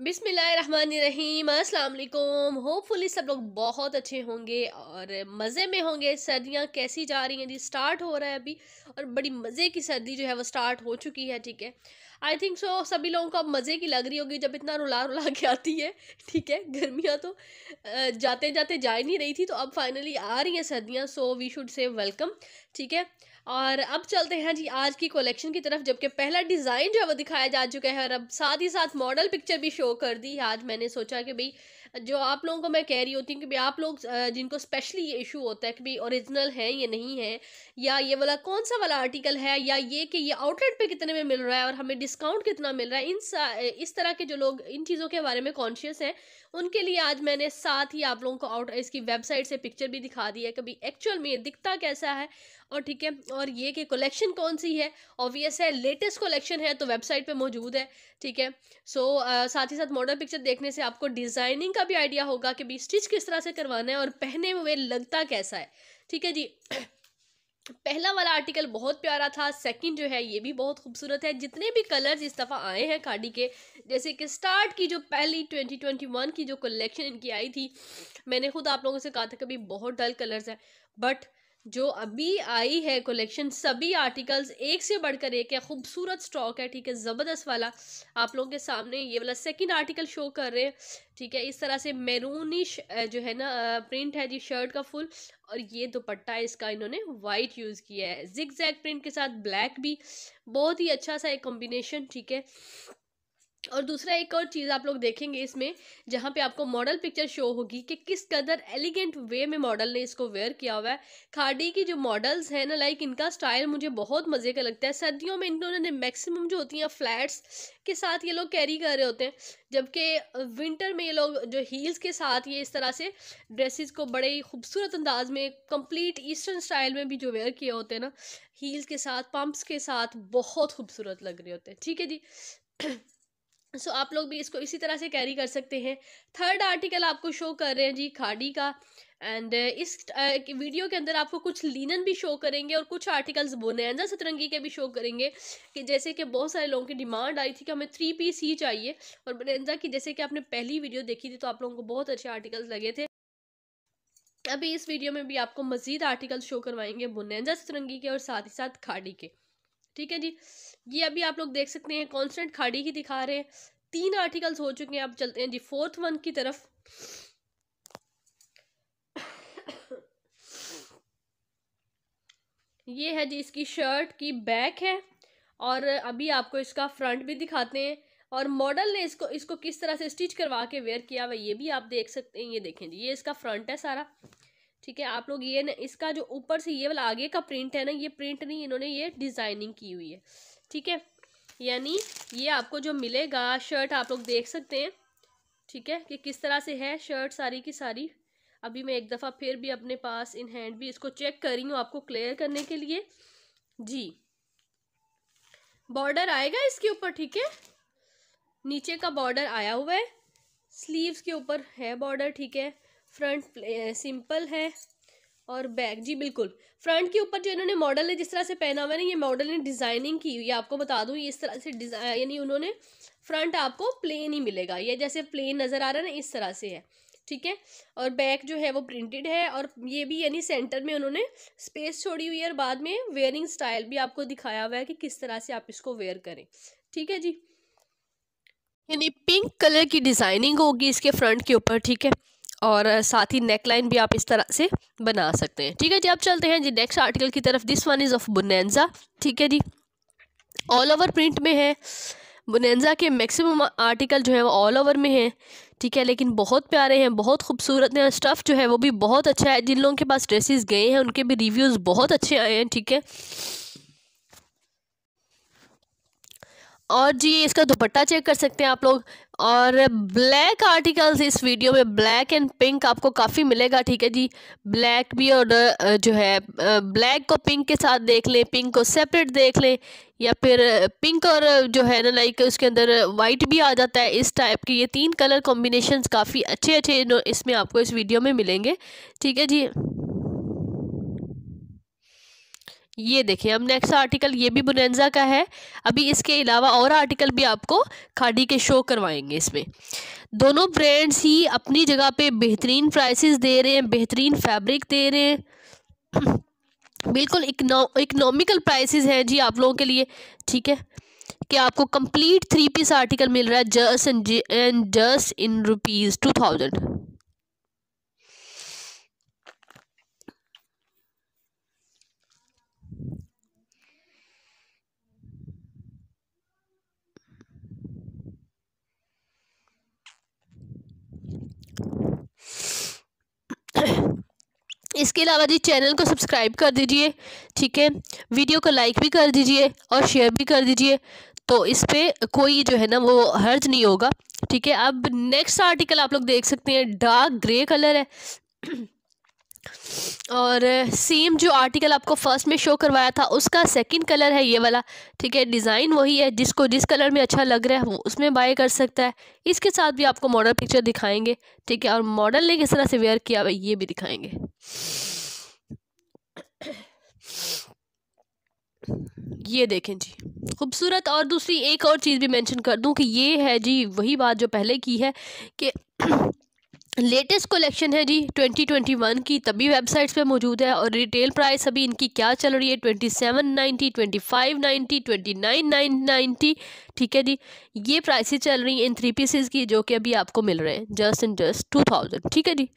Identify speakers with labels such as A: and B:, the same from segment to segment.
A: अस्सलाम वालेकुम होपफुली सब लोग बहुत अच्छे होंगे और मज़े में होंगे। सर्दियाँ कैसी जा रही हैं जी? स्टार्ट हो रहा है अभी और बड़ी मज़े की सर्दी जो है वो स्टार्ट हो चुकी है, ठीक है? आई थिंक सो सभी लोगों को अब मज़े की लग रही होगी जब इतना रुला रुला के आती है, ठीक है? गर्मियाँ तो जाते जाते जा ही नहीं रही थी तो अब फाइनली आ रही हैं सर्दियाँ so we should say welcome ठीक है? और अब चलते हैं जी आज की कलेक्शन की तरफ़, जबकि पहला डिज़ाइन जो है वो दिखाया जा चुका है और अब साथ ही साथ मॉडल पिक्चर भी शो कर दी आज मैंने सोचा कि भाई, जो आप लोगों को मैं कह रही होती हूँ कि भाई आप लोग जिनको स्पेशली ये इशू होता है कि भाई ओरिजिनल है ये नहीं है, या ये वाला कौन सा वाला आर्टिकल है, या ये कि ये आउटलेट पे कितने में मिल रहा है और हमें डिस्काउंट कितना मिल रहा है, इन इस तरह के जो लोग, इन चीज़ों के बारे में कॉन्शियस हैं, उनके लिए आज मैंने साथ ही आप लोगों को आउट इसकी वेबसाइट से पिक्चर भी दिखा दी है कभी एक्चुअल में ये दिखता कैसा है और ठीक है, और ये कि कलेक्शन कौन सी है? ऑब्वियस है लेटेस्ट कलेक्शन है तो वेबसाइट पे मौजूद है, ठीक है? सो साथ ही साथ मॉडल पिक्चर देखने से आपको डिज़ाइनिंग का भी आइडिया होगा कि भी स्टिच किस तरह से करवाना है और पहने हुए लगता कैसा है, ठीक है जी? पहला वाला आर्टिकल बहुत प्यारा था सेकंड जो है ये भी बहुत खूबसूरत है। जितने भी कलर्स इस दफ़ा आए हैं खाड़ी के, जैसे कि स्टार्ट की जो पहली 2021 की जो कलेक्शन इनकी आई थी, मैंने खुद आप लोगों से कहा था कि भी बहुत डल कलर्स हैं बट जो अभी आई है कलेक्शन सभी आर्टिकल्स एक से बढ़कर एक है, खूबसूरत स्टॉक है, ठीक है, ज़बरदस्त वाला। आप लोगों के सामने ये वाला सेकंड आर्टिकल शो कर रहे हैं, ठीक है, इस तरह से मेरूनिश जो है ना प्रिंट है जी शर्ट का फुल और ये दुपट्टा इसका इन्होंने वाइट यूज़ किया है। जिग जैग प्रिंट के साथ ब्लैक भी, बहुत ही अच्छा सा एक कॉम्बिनेशन ठीक है। और दूसरा एक और चीज़ आप लोग देखेंगे इसमें, जहाँ पे आपको मॉडल पिक्चर शो होगी कि किस कदर एलिगेंट वे में मॉडल ने इसको वेयर किया हुआ है। खाड़ी की जो मॉडल्स हैं ना लाइक इनका स्टाइल मुझे बहुत मज़े का लगता है। सर्दियों में इन्होंने मैक्सिमम जो होती हैं फ्लैट्स के साथ ये लोग कैरी कर रहे होते हैं, जबकि विंटर में ये लोग जो हील्स के साथ ये इस तरह से ड्रेसेस को बड़े ही खूबसूरत अंदाज में कंप्लीट ईस्टर्न स्टाइल में भी जो वेयर किए होते हैं ना हील्स के साथ पम्प्स के साथ बहुत खूबसूरत लग रहे होते हैं। ठीक है जी? सो so, आप लोग भी इसको इसी तरह से कैरी कर सकते हैं। थर्ड आर्टिकल आपको शो कर रहे हैं जी खाड़ी का। एंड इस वीडियो के अंदर आपको कुछ लीनन भी शो करेंगे और कुछ आर्टिकल्स बोनेंजा सतरंगी के भी शो करेंगे कि जैसे कि बहुत सारे लोगों की डिमांड आई थी कि हमें थ्री पीस ही चाहिए। और बोनेंजा की जैसे कि आपने पहली वीडियो देखी थी तो आप लोगों को बहुत अच्छे आर्टिकल्स लगे थे। अभी इस वीडियो में भी आपको मजीद आर्टिकल शो करवाएँगे बुनेंजा सतरंगी के और साथ ही साथ खाड़ी के। ठीक है जी। ये अभी आप लोग देख सकते हैं कॉन्स्टेंट खाड़ी की दिखा रहे हैं। तीन आर्टिकल्स हो चुके हैं आप चलते हैं जी फोर्थ वन की तरफ़। ये है जी, इसकी शर्ट की बैक है, और अभी आपको इसका फ्रंट भी दिखाते हैं। और मॉडल ने इसको इसको किस तरह से स्टिच करवा के वेयर किया हुआ ये भी आप देख सकते हैं, ये देखें जी, ये इसका फ्रंट है सारा। ठीक है, आप लोग ये न, इसका जो ऊपर से ये वाला आगे का प्रिंट है ना, ये प्रिंट नहीं, इन्होंने ये डिज़ाइनिंग की हुई है। ठीक है, यानी ये आपको जो मिलेगा शर्ट आप लोग देख सकते हैं। ठीक है, कि किस तरह से है शर्ट सारी की सारी। अभी मैं एक दफ़ा फिर भी अपने पास इन हैंड भी इसको चेक कर रही हूँ आपको क्लियर करने के लिए। जी। बॉर्डर आएगा इसके ऊपर, ठीक है? नीचे का बॉर्डर आया हुआ है। स्लीव्स के ऊपर है बॉर्डर ठीक है? फ्रंट सिंपल है और बैक जी बिल्कुल। फ्रंट के ऊपर जो इन्होंने मॉडल है, जिस तरह से पहना हुआ है ना, ये मॉडल ने डिज़ाइनिंग की हुई है। आपको बता दूँ इस तरह से डिज़ाइन यानी उन्होंने फ्रंट आपको प्लेन ही मिलेगा। ये जैसे प्लेन नज़र आ रहा है ना, इस तरह से है, ठीक है? और बैक जो है, वो प्रिंटेड है और ये भी यानी सेंटर में उन्होंने स्पेस छोड़ी हुई है और बाद में वेयरिंग स्टाइल भी आपको दिखाया हुआ है कि किस तरह से आप इसको वेयर करें, ठीक है जी? यानी पिंक कलर की डिज़ाइनिंग होगी इसके फ्रंट के ऊपर, ठीक है? और साथ ही नेक लाइन भी आप इस तरह से बना सकते हैं। ठीक है जी, अब चलते हैं जी नेक्स्ट आर्टिकल की तरफ़। This one is of Bonanza ठीक है जी ऑल ओवर प्रिंट में है। बुनेंजा के मैक्सिमम आर्टिकल जो है वो ऑल ओवर में है। ठीक है, लेकिन बहुत प्यारे हैं, बहुत खूबसूरत हैं। स्टफ़ जो है वो भी बहुत अच्छा है। जिन लोगों के पास ड्रेसेस गए हैं, उनके भी रिव्यूज़ बहुत अच्छे आए हैं। ठीक है। और जी, इसका दुपट्टा चेक कर सकते हैं आप लोग। और ब्लैक आर्टिकल्स इस वीडियो में ब्लैक एंड पिंक आपको काफ़ी मिलेगा, ठीक है जी? ब्लैक भी और जो है ब्लैक को पिंक के साथ देख लें पिंक को सेपरेट देख लें, या फिर पिंक और जो है ना लाइक उसके अंदर वाइट भी आ जाता है, इस टाइप के। ये तीन कलर कॉम्बिनेशंस काफ़ी अच्छे अच्छे इसमें आपको इस वीडियो में मिलेंगे, ठीक है जी? ये देखिए, अब नेक्स्ट आर्टिकल ये भी बुनेंजा का है। अभी इसके अलावा और आर्टिकल भी आपको खाड़ी के शो करवाएँगे इसमें। दोनों ब्रांड्स ही अपनी जगह पे बेहतरीन प्राइसेस दे रहे हैं, बेहतरीन फैब्रिक दे रहे हैं। बिल्कुल इकनॉमिकल प्राइसेस हैं जी आप लोगों के लिए, ठीक है? कि आपको कंप्लीट थ्री पीस आर्टिकल मिल रहा है just and just in rupees two thousand इसके अलावा जी, चैनल को सब्सक्राइब कर दीजिए, ठीक है? वीडियो को लाइक भी कर दीजिए और शेयर भी कर दीजिए। तो इस पर कोई जो है ना, वो हर्ज नहीं होगा, ठीक है? अब नेक्स्ट आर्टिकल आप लोग देख सकते हैं डार्क ग्रे कलर है। और सेम जो आर्टिकल आपको फ़र्स्ट में शो करवाया था, उसका सेकंड कलर है ये वाला। ठीक है डिज़ाइन वही है, जिसको, जिस कलर में अच्छा लग रहा है, वो उसमें बाय कर सकता है। इसके साथ भी आपको मॉडल पिक्चर दिखाएँगे। ठीक है, और मॉडल ने किस तरह से वेयर किया हुआ ये भी दिखाएँगे। ये देखें जी। खूबसूरत और दूसरी एक और चीज़ भी मेंशन कर दूँ कि ये है जी, वही बात जो पहले की है कि लेटेस्ट कलेक्शन है जी ट्वेंटी ट्वेंटी वन की, तभी वेबसाइट्स पे मौजूद है और रिटेल प्राइस अभी इनकी क्या चल रही है? Twenty seven ninety twenty five ninety twenty nine nine ninety ठीक है जी? ये प्राइसेस चल रही हैं इन थ्री पीसेस की जो कि अभी आपको मिल रहे हैं just in just two thousand ठीक है जी?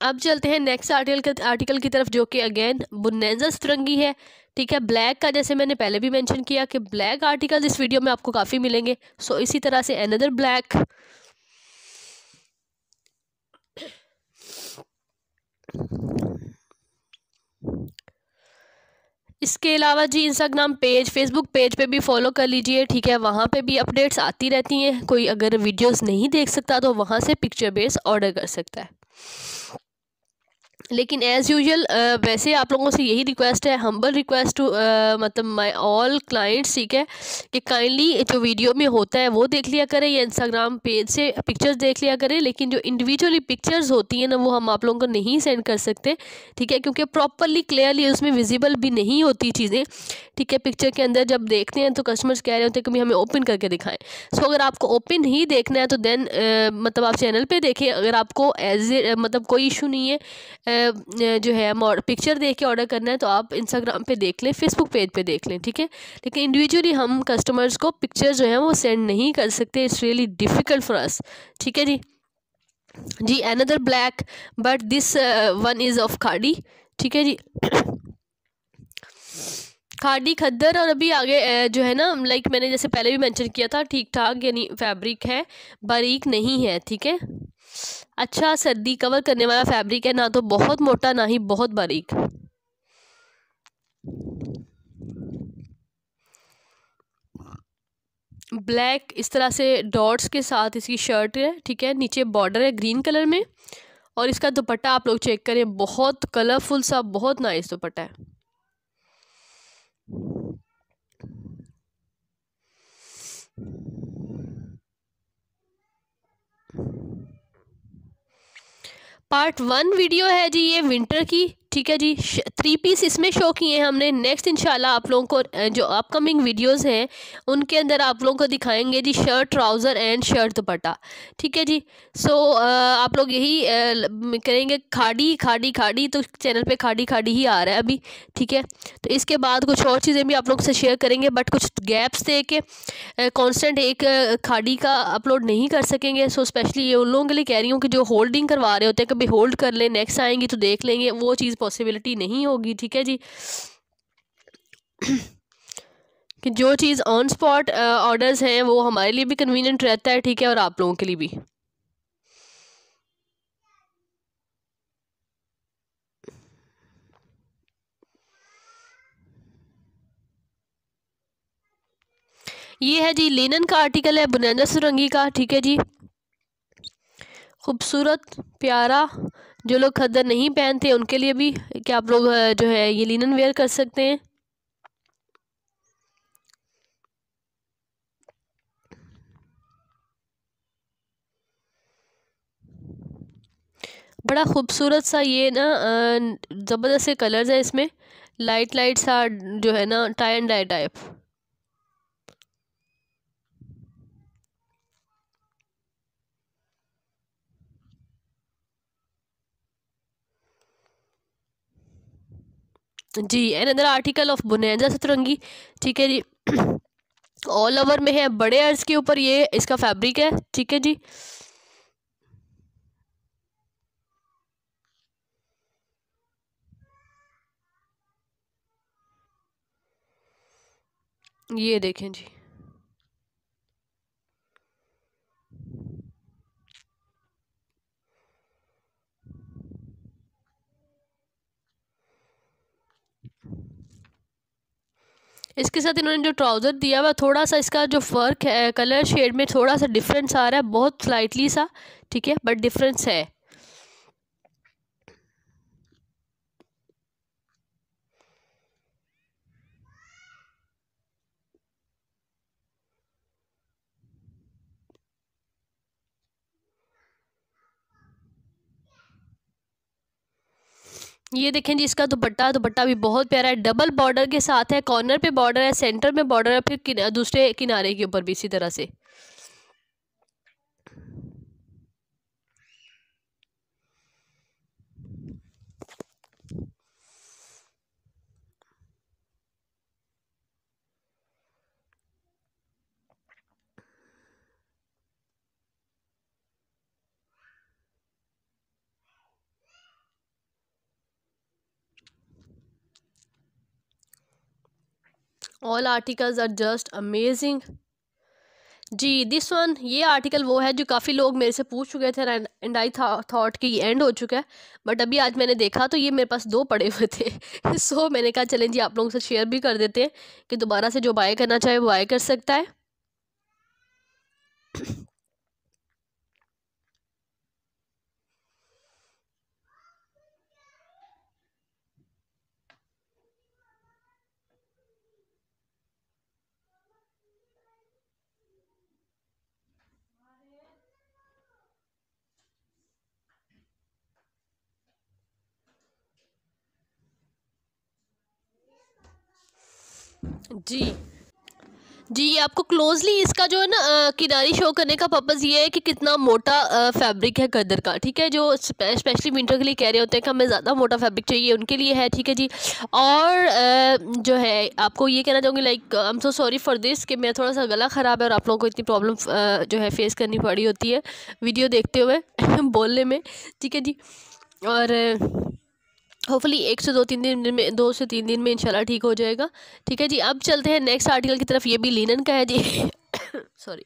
A: अब चलते हैं नेक्स्ट आर्टिकल आर्टिकल की तरफ़ जो कि अगेन बुनेजा सतरंगी है, ठीक है? ब्लैक का जैसे मैंने पहले भी मेंशन किया कि ब्लैक आर्टिकल इस वीडियो में आपको काफ़ी मिलेंगे सो इसी तरह से अनदर ब्लैक इसके अलावा जी इंस्टाग्राम पेज फेसबुक पेज पे भी फॉलो कर लीजिए, ठीक है? वहाँ पे भी अपडेट्स आती रहती हैं। कोई अगर वीडियोस नहीं देख सकता तो वहाँ से पिक्चर बेस ऑर्डर कर सकता है। लेकिन एज़ यूजल वैसे आप लोगों से यही रिक्वेस्ट है हम्बल रिक्वेस्ट टू मतलब माय ऑल क्लाइंट्स ठीक है, कि काइंडली जो वीडियो में होता है वो देख लिया करें, या इंस्टाग्राम पेज से पिक्चर्स देख लिया करें, लेकिन जो इंडिविजुअली पिक्चर्स होती हैं ना, वो हम आप लोगों को नहीं सेंड कर सकते, ठीक है, क्योंकि प्रॉपरली क्लियरली उसमें विजिबल भी नहीं होती चीज़ें, ठीक है पिक्चर के अंदर जब देखते हैं तो कस्टमर्स कह रहे होते हैं कि भाई हमें ओपन करके दिखाएँ। सो अगर आपको ओपन ही देखना है तो देन मतलब आप चैनल पर देखें, अगर आपको एज मतलब कोई इशू नहीं है जो है पिक्चर देख के ऑर्डर करना है तो आप इंस्टाग्राम पे देख लें फेसबुक पेज पे देख लें, ठीक है? लेकिन इंडिविजुअली हम कस्टमर्स को पिक्चर जो है, वो सेंड नहीं कर सकते it's really difficult for us ठीक है जी? जी another black but this one is of Khaadi, ठीक है जी? खाड़ी, खद्दर, और अभी आगे जो है ना लाइक मैंने जैसे पहले भी मेंशन किया था ठीक ठाक यानी फैब्रिक है, बारीक नहीं है, ठीक है? अच्छा सर्दी कवर करने वाला फैब्रिक है, ना तो बहुत मोटा, ना ही बहुत बारीक। ब्लैक इस तरह से डॉट्स के साथ इसकी शर्ट है, ठीक है? नीचे बॉर्डर है ग्रीन कलर में। और इसका दुपट्टा आप लोग चेक करें, बहुत कलरफुल सा, बहुत नाइस दुपट्टा है। पार्ट वन वीडियो है जी ये विंटर की। ठीक है जी। थ्री पीस इसमें शो किए हैं हमने। नेक्स्ट इंशाल्लाह आप लोगों को जो अपकमिंग वीडियोस हैं, उनके अंदर आप लोगों को दिखाएँगे जी shirt trouser and shirt dupatta. ठीक है जी? सो आप लोग यही करेंगे खाड़ी खाड़ी खाड़ी तो चैनल पे खाड़ी खाड़ी ही आ रहा है अभी। ठीक है? तो इसके बाद कुछ और चीज़ें भी आप लोग से शेयर करेंगे बट कुछ गैप्स दे के कॉन्स्टेंट एक खाड़ी का अपलोड नहीं कर सकेंगे। सो स्पेशली ये उन लोगों के लिए कह रही हूँ कि जो होल्डिंग करवा रहे होते हैं, कभी होल्ड कर लें नेक्स्ट आएँगी तो देख लेंगे, वो चीज़ पॉसिबिलिटी नहीं होगी, ठीक है जी? कि जो चीज़ ऑन स्पॉट ऑर्डर्स हैं, वो हमारे लिए भी कन्वीनियंट रहता है, ठीक है, और आप लोगों के लिए भी। ये है जी लिनन का आर्टिकल है बुनंदा सुरंगी का, ठीक है जी? खूबसूरत, प्यारा जो लोग खद्दर नहीं पहनते, उनके लिए भी क्या आप लोग जो है, ये लिनन वेयर कर सकते हैं? बड़ा खूबसूरत सा ये ना ज़बरदस्त से कलर्स है इसमें। लाइट लाइट सा, जो है ना tie and dye type ji an other article of Bonanza Satrangi ठीक है जी। ऑल ओवर में है, बड़े अर्ज़ के ऊपर ये, इसका फैब्रिक है, ठीक है जी। ये देखें जी। इसके साथ इन्होंने जो ट्राउज़र दिया हुआ, थोड़ा सा इसका जो फ़र्क है कलर शेड में थोड़ा सा डिफरेंस आ रहा है, बहुत स्लाइटली सा, ठीक है? बट डिफरेंस है। ये देखें जी, इसका दुपट्टा दुपट्टा भी बहुत प्यारा है। डबल बॉर्डर के साथ है, कॉर्नर पे बॉर्डर है, सेंटर में बॉर्डर है, फिर दूसरे किनारे के ऊपर भी इसी तरह से। All articles are just amazing ji this one ये आर्टिकल वो है जो काफ़ी लोग मेरे से पूछ चुके थे एंड आई थाट कि ये एंड हो चुका है बट अभी आज मैंने देखा तो ये मेरे पास दो पड़े हुए थे। सो so, मैंने कहा चलें जी आप लोगों से शेयर भी कर देते हैं कि दोबारा से जो बाय करना चाहे वो बाय कर सकता है। जी। जी आपको क्लोजली इसका जो है ना किनारी शो करने का पर्पज़ ये है कि कितना मोटा फैब्रिक है गदर का, ठीक है? जो स्पेशली विंटर के लिए कह रहे होते हैं कि हमें ज़्यादा मोटा फैब्रिक चाहिए, उनके लिए है, ठीक है जी? और जो है, आपको ये कहना चाहूँगी like I am so sorry for this कि मेरा थोड़ा सा गला ख़राब है और आप लोगों को इतनी प्रॉब्लम जो है फेस करनी पड़ी होती है वीडियो देखते हुए, बोलने में, ठीक है जी? और होपफुली एक से दो तीन दिन में, दो से तीन दिन में, इंशाल्लाह ठीक हो जाएगा। ठीक है जी, अब चलते हैं नेक्स्ट आर्टिकल की तरफ़। ये भी लिनन का है जी। सॉरी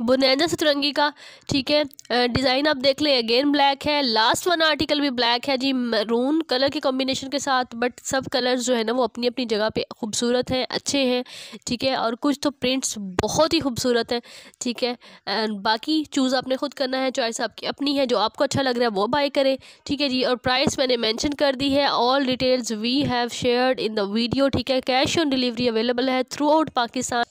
A: बुनैदा सतरंगी का ठीक है? डिज़ाइन आप देख लें अगेन ब्लैक है. लास्ट वन आर्टिकल भी ब्लैक है जी मैरून कलर के कॉम्बिनेशन के साथ बट सब कलर्स जो है ना, वो अपनी अपनी जगह पे खूबसूरत हैं, अच्छे हैं, ठीक है? और कुछ तो प्रिंट्स बहुत ही खूबसूरत हैं, ठीक है? एंड बाकी चूज़ आपने खुद करना है चॉइस आपकी अपनी है, जो आपको अच्छा लग रहा है, वो बाय करें, ठीक है जी? और प्राइस मैंने मैंशन कर दी है all details we have shared in the video ठीक है? कैश ऑन डिलीवरी अवेलेबल है थ्रू आउट पाकिस्तान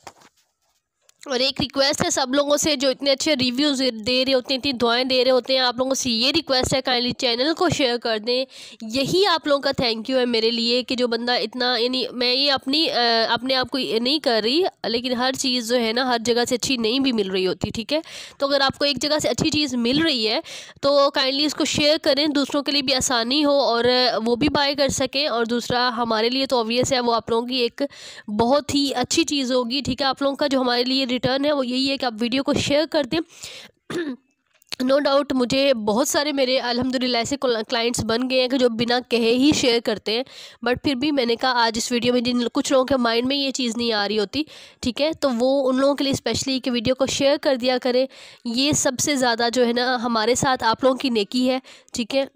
A: और एक रिक्वेस्ट है सब लोगों से जो इतने अच्छे रिव्यूज़ दे रहे होते हैं, इतनी दुआएँ दे रहे होते हैं, आप लोगों से ये रिक्वेस्ट है काइंडली चैनल को शेयर कर दें। यही आप लोगों का थैंक यू है मेरे लिए कि जो बंदा इतना, यानी मैं ये अपनी अपने आप को नहीं कर रही, लेकिन हर चीज़ जो है ना, हर जगह से अच्छी नहीं भी मिल रही होती, ठीक है? तो अगर आपको एक जगह से अच्छी चीज़ मिल रही है तो काइंडली इसको शेयर करें, दूसरों के लिए भी आसानी हो और वो भी बाय कर सकें। और दूसरा, हमारे लिए तो ऑब्वियस है, वो आप लोगों की एक बहुत ही अच्छी चीज़ होगी, ठीक है? आप लोगों का जो हमारे लिए रिटर्न है, वो यही है कि आप वीडियो को शेयर कर दें। नो no डाउट मुझे बहुत सारे मेरे, अल्हम्दुलिल्लाह, ऐसे क्लाइंट्स बन गए हैं कि जो बिना कहे ही शेयर करते हैं। बट फिर भी मैंने कहा, आज इस वीडियो में जिन कुछ लोगों के माइंड में ये चीज़ नहीं आ रही होती, ठीक है? तो वो उन लोगों के लिए स्पेशली कि वीडियो को शेयर कर दिया करें। ये सबसे ज़्यादा जो है ना, हमारे साथ आप लोगों की नेकी है, ठीक है?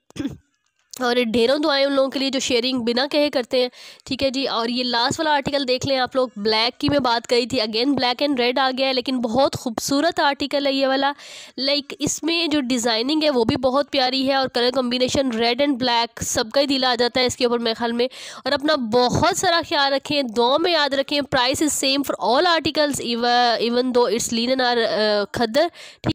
A: और ढेरों दुआएँ उन लोगों के लिए जो शेयरिंग बिना कहे करते हैं। ठीक है जी? और ये लास्ट वाला आर्टिकल देख लें आप लोग। ब्लैक की मैं बात करी थी। अगेन ब्लैक एंड रेड आ गया है, लेकिन बहुत खूबसूरत आर्टिकल है ये वाला। लाइक इसमें जो डिज़ाइनिंग है, वो भी बहुत प्यारी है और colour combination red and black सबका ही दिल आ जाता है इसके ऊपर मेरे ख्याल में। और अपना बहुत सारा ख्याल रखें, दो में याद रखें। Price is same for all articles even though it's linen or khaddar ठीक